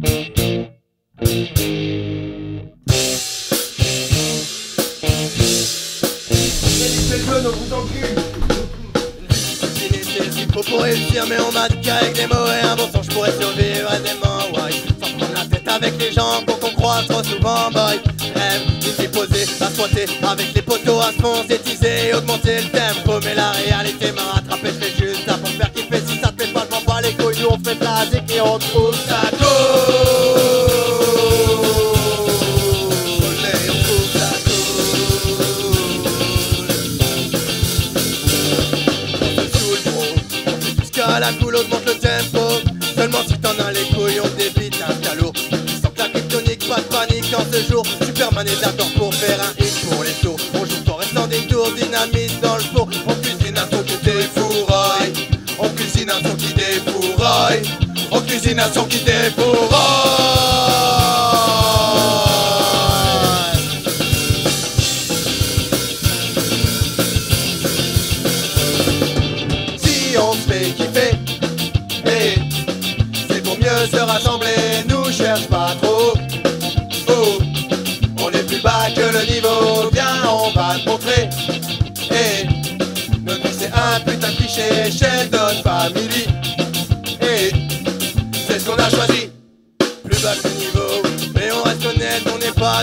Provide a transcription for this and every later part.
Vous pourrez le dire, mais on m'a dit qu'avec des mots et un bon son, je pourrais survivre aisément, ouais. Sans prendre la tête avec les gens qu'on qu croise trop souvent, boy. Rêve, il s'est posé, à squatter, avec les poteaux à se synthétiser et augmenter le tempo. Mais la réalité m'a rattrapé, je juste ça pour faire kiffer. Si ça te fait pas, je m'en bats les couilles, on fait plaisir et on trouve ça la cool, augmente le tempo. Seulement si t'en as les couilles, on débite un calot. Sans que la kryptonique, pas de panique en ce jour. Superman est d'accord pour faire un hit pour les sauts. On joue fort restant des tours, dynamite dans le four. On cuisine un son qui défouraille. On cuisine un son qui défouraille. On cuisine un son qui défouraille. On fait kiffer,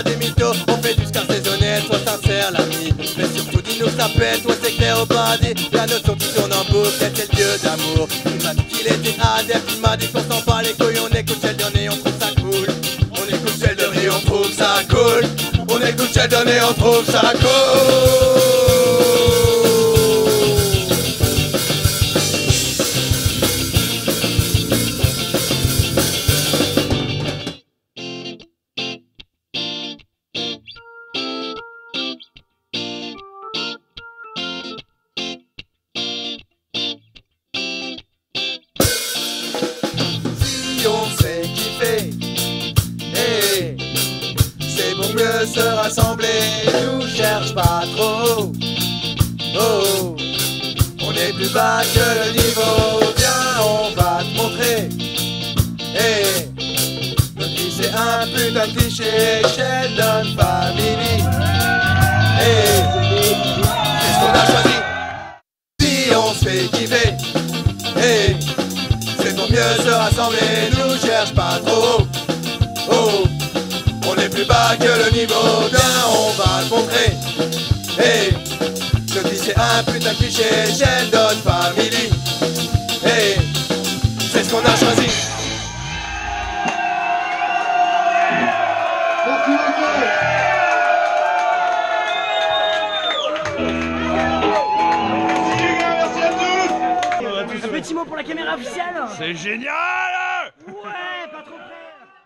des mythos, on fait du ska saisonnier, sois sincère l'ami. Mais surtout dis-nous ça pète, toi c'est clair au paradis. La notion qui tourne en boucle, c'est le dieu d'amour. Il m'a dit qu'il était adepte, il m'a dit qu'on s'en bat les couilles, on écoute Sheldon et on trouve ça cool. On écoute Sheldon et on trouve ça cool. On écoute Sheldon et on trouve ça cool. Se rassembler. Nous cherche pas trop. Oh, on est plus bas que le niveau. Viens, on va te montrer. Eh, notre vie c'est un putain de cliché. Sheldon Family. Eh, c'est ce qu'on a choisi. Si on se fait kiffer, c'est pour mieux se rassembler, nous cherche pas trop. Oh, plus bas que le niveau, viens, on va te montrer. Hey, vie c'est un putain de cliché, Sheldon Family. Hey, c'est ce qu'on a choisi. Un petit mot pour la caméra officielle C'est génial